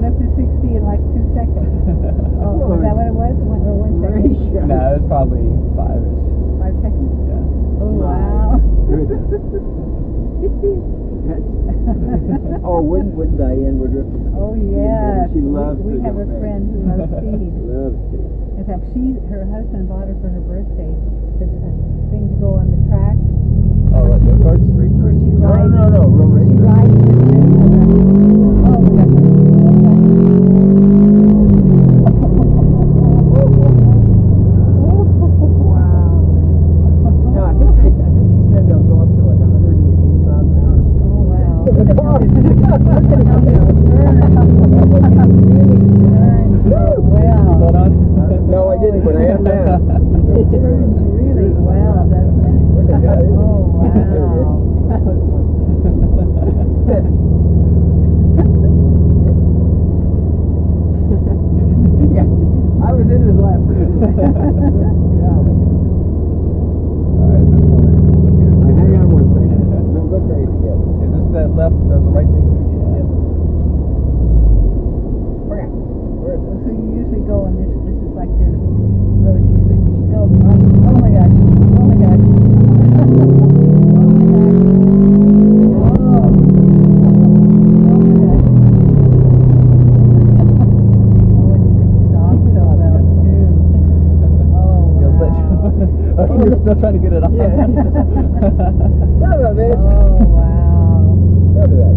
got up to 60 in like two seconds. Oh, is that what it was? One, or one second? Gracious. no, it was probably five. Five seconds? Yeah. Oh, wow. oh, wouldn't, wouldn't Diane Woodruff? Oh, yeah. She loves We, we have a back. friend who loves speed. Loves to. In fact, she, her husband bought her for her birthday the uh, thing to go on the track. No, I didn't, but I am now. It turns really well, doesn't it? Oh, wow. yeah, I was in his lap. You're still trying to get it off. Yeah. Oh, wow. That.